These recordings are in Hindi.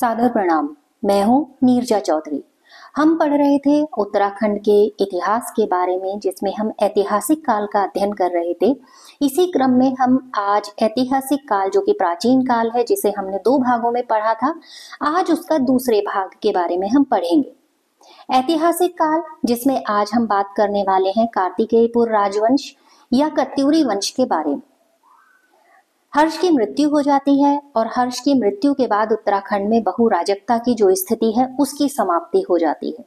सादर प्रणाम। मैं हूँ नीरजा चौधरी। हम पढ़ रहे थे उत्तराखंड के इतिहास के बारे में, जिसमें हम ऐतिहासिक काल का अध्ययन कर रहे थे। इसी क्रम में हम आज ऐतिहासिक काल, जो कि प्राचीन काल है, जिसे हमने दो भागों में पढ़ा था, आज उसका दूसरे भाग के बारे में हम पढ़ेंगे। ऐतिहासिक काल, जिसमें आज हम बात करने वाले हैं कार्तिकेयपुर राजवंश या कत्यूरी वंश के बारे में। हर्ष की मृत्यु हो जाती है और हर्ष की मृत्यु के बाद उत्तराखंड में बहुराजकता की जो स्थिति है, उसकी समाप्ति हो जाती है।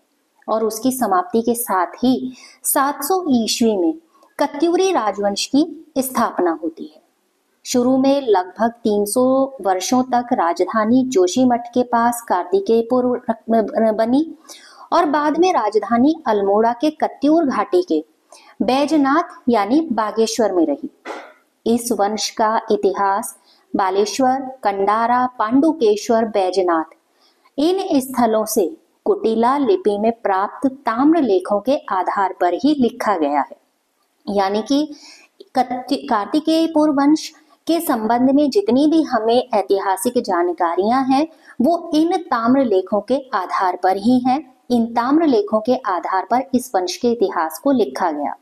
और उसकी समाप्ति के साथ ही 700 ईस्वी में कत्यूरी राजवंश की स्थापना होती है। शुरू में लगभग 300 वर्षों तक राजधानी जोशीमठ के पास कार्तिकेयपुर बनी और बाद में राजधानी अल्मोड़ा के कत्यूर घाटी के बैजनाथ यानी बागेश्वर में रही। इस वंश का इतिहास बालेश्वर, कंडारा, पांडुकेश्वर, बैजनाथ। इन स्थलों से कुटिला लिपि में प्राप्त ताम्र लेखों के आधार पर ही लिखा गया है। यानी कि कार्तिकेयपुर वंश के संबंध में जितनी भी हमें ऐतिहासिक जानकारियाँ हैं, वो इन ताम्र लेखों के आधार पर ही हैं। इन ताम्र लेखों के आधार पर इस वंश के इतिहास को लिखा गया।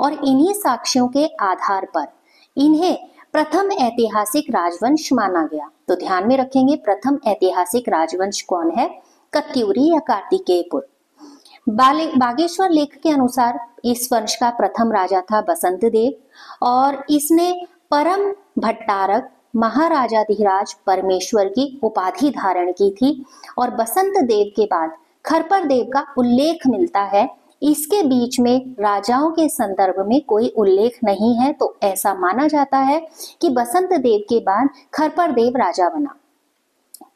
और इन्हीं साक्ष्यों के आधार पर इन्हें प्रथम ऐतिहासिक राजवंश माना गया। तो ध्यान में रखेंगे, प्रथम ऐतिहासिक राजवंश कौन है? कत्यूरी या कार्तिकेयपुर। बागेश्वर लेख के अनुसार इस वंश का प्रथम राजा था बसंत देव और इसने परम भट्टारक महाराजाधिराज परमेश्वर की उपाधि धारण की थी और बसंत देव के बाद खरपर देव का उल्लेख मिलता है। इसके बीच में राजाओं के संदर्भ में कोई उल्लेख नहीं है तो ऐसा माना जाता है कि बसंत देव के बाद खरपर देव राजा बना।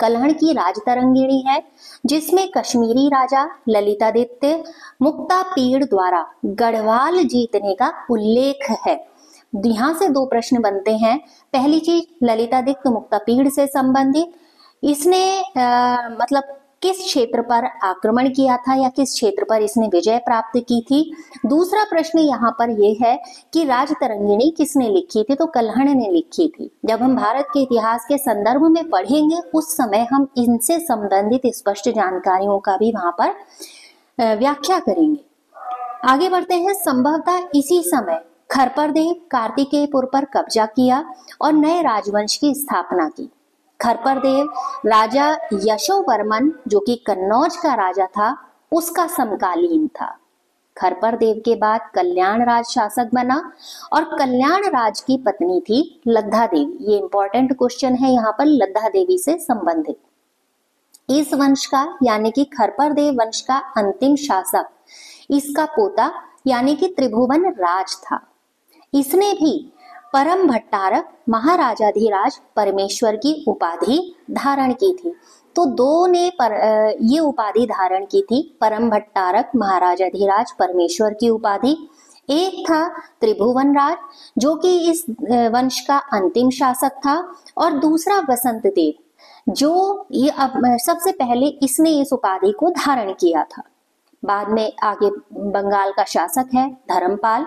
कलहण की राजतरंगिणी है जिसमें कश्मीरी राजा ललितादित्य मुक्ता पीड़ द्वारा गढ़वाल जीतने का उल्लेख है। यहाँ से दो प्रश्न बनते हैं। पहली चीज़ ललितादित्य मुक्ता मुक्तापीड़ से संबंधित। इसने आ, मतलब किस क्षेत्र पर आक्रमण किया था या किस क्षेत्र पर इसने विजय प्राप्त की थी? दूसरा प्रश्न यहाँ पर यह है कि राजतरंगिणी किसने लिखी थी? तो कल्हण ने लिखी थी। जब हम भारत के इतिहास के संदर्भ में पढ़ेंगे, उस समय हम इनसे संबंधित स्पष्ट जानकारियों का भी वहाँ पर व्याख्या करेंगे। आगे बढ़ते हैं। संभवतः इसी समय खरपरदेव कार्तिकेयपुर पर कब्जा किया और नए राजवंश की स्थापना की। खरपर देव, राजा यशोवर्मन, जो कि कन्नौज का राजा था, उसका समकालीन था। खरपर देव के बाद कल्याण राज शासक बना और कल्याण राज की पत्नी थी लद्धा देवी। ये इंपॉर्टेंट क्वेश्चन है, यहाँ पर लद्धा देवी से संबंधित। इस वंश का, यानी कि खरपर देव वंश का अंतिम शासक, इसका पोता, यानी कि त्रिभुवन राज था। इसने भी परम भट्टारक महाराजाधिराज परमेश्वर की उपाधि धारण की थी। तो दो ने पर, ये उपाधि धारण की थी परम भट्टारक महाराजाधिराज परमेश्वर की उपाधि। एक था त्रिभुवन राज जो कि इस वंश का अंतिम शासक था और दूसरा वसंत देव जो ये अब सबसे पहले इसने इस उपाधि को धारण किया था। बाद में आगे बंगाल का शासक है, धर्मपाल।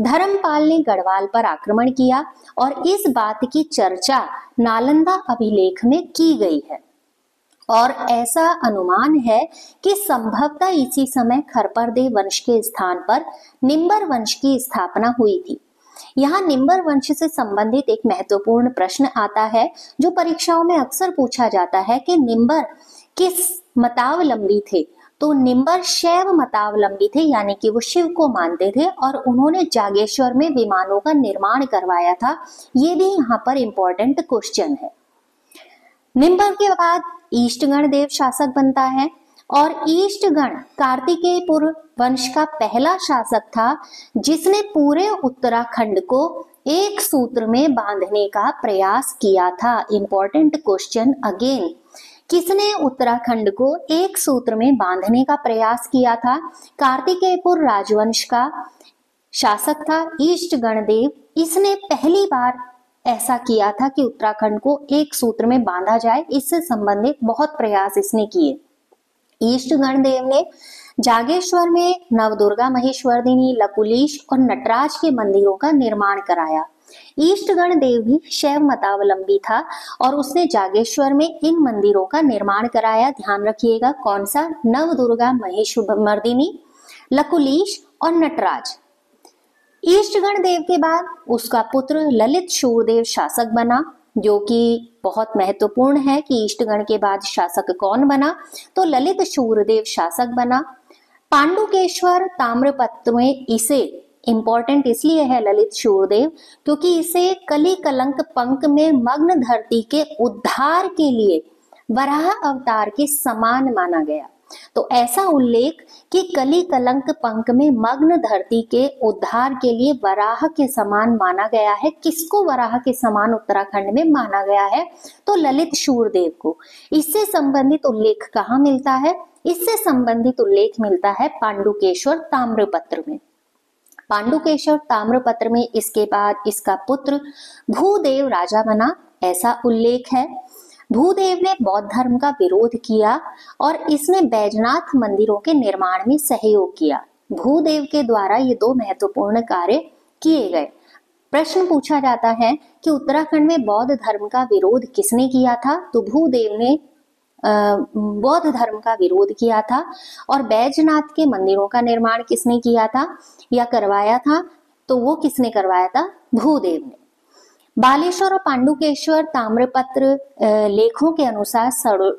धर्मपाल ने गढ़वाल पर आक्रमण किया और इस बात की चर्चा नालंदा अभिलेख में की गई है। और ऐसा अनुमान है कि संभवतः इसी समय खरपरदेव वंश के स्थान पर निम्बर वंश की स्थापना हुई थी। यहाँ निम्बर वंश से संबंधित एक महत्वपूर्ण प्रश्न आता है, जो परीक्षाओं में अक्सर पूछा जाता है कि निम्बर किस मतावलंबी थे तो निम्बर शैव मतावलंबी थे, यानी कि वो शिव को मानते थे और उन्होंने जागेश्वर में विमानों का निर्माण करवाया था। ये भी यहाँ पर इंपॉर्टेंट क्वेश्चन है। निम्बर के बाद ईष्टगण देव शासक बनता है और ईष्टगण कार्तिकेयपुर वंश का पहला शासक था, जिसने पूरे उत्तराखंड को एक सूत्र में बांधने का प्रयास किया था। इंपॉर्टेंट क्वेश्चन अगेन किसने उत्तराखंड को एक सूत्र में बांधने का प्रयास किया था? कार्तिकेयपुर राजवंश का शासक था ईष्ट गणदेव। इसने पहली बार ऐसा किया था कि उत्तराखंड को एक सूत्र में बांधा जाए। इससे संबंधित बहुत प्रयास इसने किए। ईष्ट गणदेव ने जागेश्वर में नवदुर्गा महेश्वरदिनी, लकुलीश और नटराज के मंदिरों का निर्माण कराया। ईष्टगण देव भी शैव मतावलंबी था और उसने जागेश्वर में इन मंदिरों का निर्माण कराया। ध्यान रखिएगा कौन सा नव दुर्गा महेश मर्दिनी, लकुलीश और नटराज। ईष्टगण देव के बाद उसका पुत्र ललित शूरदेव शासक बना, जो कि बहुत महत्वपूर्ण है कि ईष्टगण के बाद शासक कौन बना? तो ललित शूरदेव शासक बना। पांडुकेश्वर ताम्रपत्र में इसे इंपॉर्टेंट इसलिए है ललित शूरदेव, क्योंकि इसे कली कलंक पंक में मग्न धरती के उद्धार के लिए वराह अवतार के समान माना गया। तो ऐसा उल्लेख कि कली कलंक पंक में मग्न धरती के उद्धार के लिए वराह के समान माना गया है। किसको वराह के समान उत्तराखंड में माना गया है? तो ललित शूरदेव को। इससे संबंधित उल्लेख कहाँ मिलता है? इससे संबंधित उल्लेख मिलता है पांडुकेश्वर ताम्रपत्र में। पांडुकेश्वर ताम्रपत्र में इसके बाद इसका पुत्र भूदेव राजा बना, ऐसा उल्लेख है। भूदेव ने बौद्ध धर्म का विरोध किया और इसने बैजनाथ मंदिरों के निर्माण में सहयोग किया। भूदेव के द्वारा ये दो महत्वपूर्ण कार्य किए गए। प्रश्न पूछा जाता है कि उत्तराखंड में बौद्ध धर्म का विरोध किसने किया था? तो भूदेव ने बौद्ध धर्म का विरोध किया था और बैजनाथ के मंदिरों का निर्माण किसने किया था? या करवाया था? तो वो किसने करवाया था? भूदेव ने। बालेश्वर और पांडुकेश्वर ताम्रपत्र लेखों के अनुसार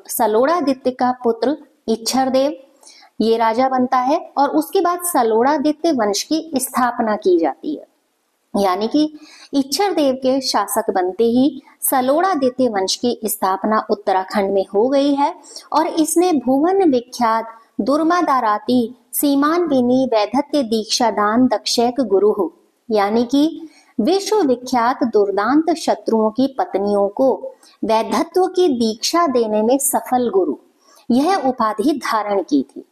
सलोड़ादित्य का पुत्र इच्छर देव ये राजा बनता है और उसके बाद सलोड़ादित्य वंश की स्थापना की जाती है। यानी कि इच्छर देव के शासक बनते ही सलोड़ादित्य वंश की स्थापना उत्तराखंड में हो गई है और इसने भुवन विख्यात दुर्मादाराती सीमान बिनी वैधत्य दीक्षा दान दक्षक गुरु हो। यानी कि विश्व विख्यात दुर्दांत शत्रुओं की पत्नियों को वैधत्व की दीक्षा देने में सफल गुरु। यह उपाधि धारण की थी।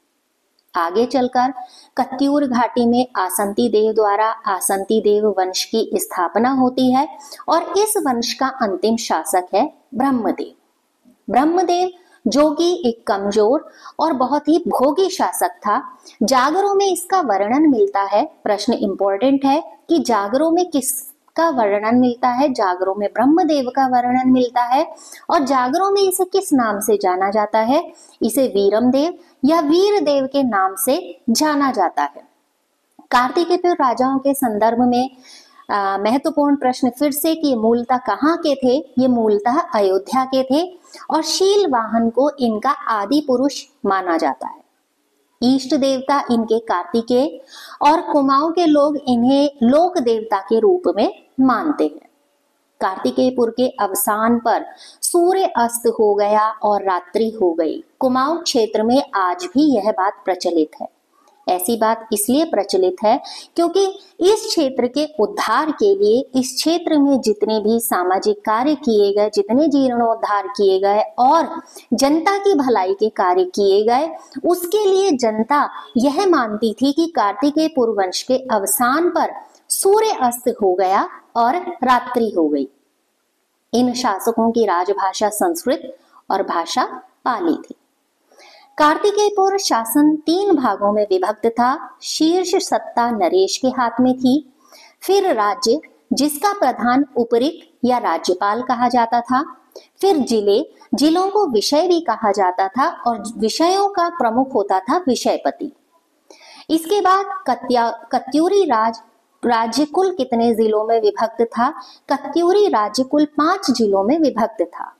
आगे चलकर कत्यूर घाटी में आसंती देव द्वारा आसंती देव वंश की स्थापना होती है और इस वंश का अंतिम शासक है ब्रह्मदेव। ब्रह्मदेव जो कि एक कमज़ोर और बहुत ही भोगी शासक था। जागरों में इसका वर्णन मिलता है। प्रश्न इंपॉर्टेंट है कि जागरों में किस का वर्णन मिलता है? जागरों में ब्रह्मदेव का वर्णन मिलता है और जागरों में इसे किस नाम से जाना जाता है? इसे वीरम देव या वीर देव के नाम से जाना जाता है। कार्तिकेय राजाओं के संदर्भ में महत्वपूर्ण प्रश्न फिर से कि मूलतः कहाँ के थे? ये मूलतः अयोध्या के थे और शील वाहन को इनका आदि पुरुष माना जाता है। ईष्ट देवता इनके कार्तिकेय और कुमाऊं के लोग इन्हें लोक देवता के रूप में मानते हैं। कार्तिकेयपुर के अवसान पर सूर्य अस्त हो गया और रात्रि हो गई। कुमाऊं क्षेत्र में आज भी यह बात प्रचलित है। ऐसी बात इसलिए प्रचलित है क्योंकि इस क्षेत्र के उद्धार के लिए इस क्षेत्र में जितने भी सामाजिक कार्य किए गए, जितने जीर्णोद्धार किए गए और जनता की भलाई के कार्य किए गए, उसके लिए जनता यह मानती थी कि कार्तिकेय पूर्ववंश के अवसान पर सूर्य अस्त हो गया और रात्रि हो गई। इन शासकों की राजभाषा संस्कृत और भाषा पाली थी। कार्तिकेयपुर शासन तीन भागों में विभक्त था। शीर्ष सत्ता नरेश के हाथ में थी। फिर राज्य, जिसका प्रधान उपरिक या राज्यपाल कहा जाता था। फिर ज़िले, जिलों को विषय भी कहा जाता था और विषयों का प्रमुख होता था विषयपति। इसके बाद कत्या, कत्यूरी राज राज्य कुल कितने जिलों में विभक्त था? कत्यूरी राज्य कुल पाँच जिलों में विभक्त था।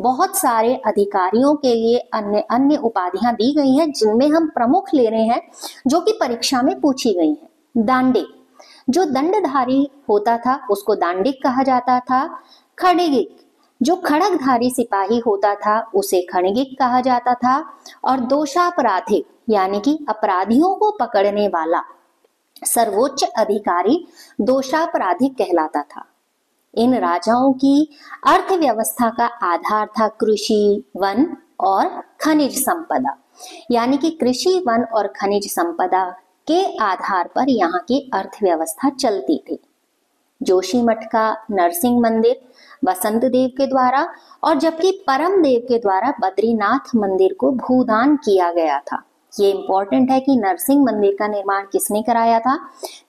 बहुत सारे अधिकारियों के लिए अन्य अन्य उपाधियाँ दी गई हैं, जिनमें हम प्रमुख ले रहे हैं, जो कि परीक्षा में पूछी गई हैं। दांडे जो दंडधारी होता था, उसको दांडिक कहा जाता था। खड़गिक। जो खड़गधारी सिपाही होता था, उसे खड़गिक कहा जाता था। और दोषापराधिक, यानी कि अपराधियों को पकड़ने वाला। सर्वोच्च अधिकारी दोषापराधिक कहलाता था। इन राजाओं की अर्थव्यवस्था का आधार था कृषि वन और खनिज संपदा। यानी कि कृषि वन और खनिज संपदा के आधार पर यहाँ की अर्थव्यवस्था चलती थी। जोशी मठ का नरसिंह मंदिर, वसंत देव के द्वारा और जबकि परम देव के द्वारा बद्रीनाथ मंदिर को भूदान किया गया था। ये इंपॉर्टेंट है कि नरसिंह मंदिर का निर्माण किसने कराया था?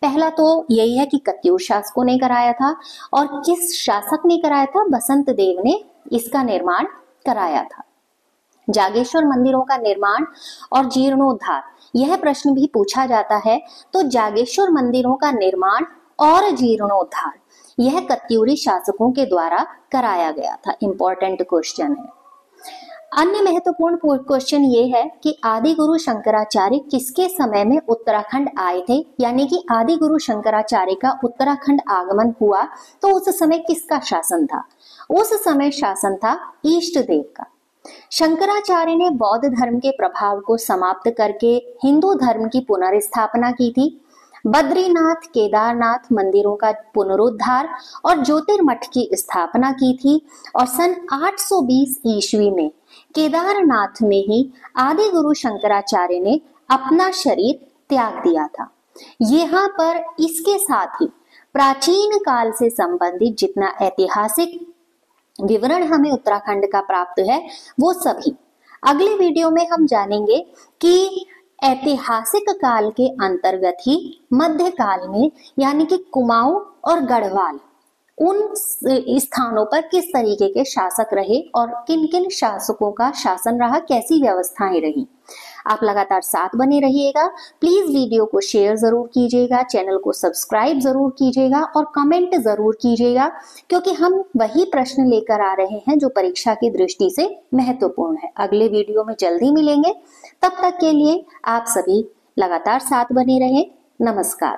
पहला तो यही है कि कत्यूर शासकों ने कराया था और किस शासक ने कराया था? बसंत देव ने इसका निर्माण कराया था। जागेश्वर मंदिरों का निर्माण और जीर्णोद्धार, यह प्रश्न भी पूछा जाता है तो जागेश्वर मंदिरों का निर्माण और जीर्णोद्धार, यह कत्यूरी शासकों के द्वारा कराया गया था। इंपॉर्टेंट क्वेश्चन है। अन्य महत्वपूर्ण क्वेश्चन ये है कि आदि गुरु शंकराचार्य किसके समय में उत्तराखंड आए थे? यानी कि आदि गुरु शंकराचार्य का उत्तराखंड आगमन हुआ तो उस समय किसका शासन था? उस समय शासन था ईष्ट देव का। शंकराचार्य ने बौद्ध धर्म के प्रभाव को समाप्त करके हिंदू धर्म की पुनर्स्थापना की थी। बद्रीनाथ, केदारनाथ मंदिरों का पुनरुद्धार और ज्योतिर्मठ की स्थापना की थी और सन 820 ईस्वी में केदारनाथ में ही आदि गुरु शंकराचार्य ने अपना शरीर त्याग दिया था। यहाँ पर इसके साथ ही प्राचीन काल से संबंधित जितना ऐतिहासिक विवरण हमें उत्तराखंड का प्राप्त है, वो सभी अगले वीडियो में हम जानेंगे कि ऐतिहासिक काल के अंतर्गत ही मध्य काल में यानी कि कुमाऊं और गढ़वाल उन स्थानों पर किस तरीके के शासक रहे और किन किन शासकों का शासन रहा, कैसी व्यवस्थाएँ रही। आप लगातार साथ बने रहिएगा। प्लीज़ वीडियो को शेयर ज़रूर कीजिएगा, चैनल को सब्सक्राइब ज़रूर कीजिएगा और कमेंट ज़रूर कीजिएगा, क्योंकि हम वही प्रश्न लेकर आ रहे हैं जो परीक्षा की दृष्टि से महत्वपूर्ण है। अगले वीडियो में जल्दी मिलेंगे। तब तक के लिए आप सभी लगातार साथ बने रहें। नमस्कार।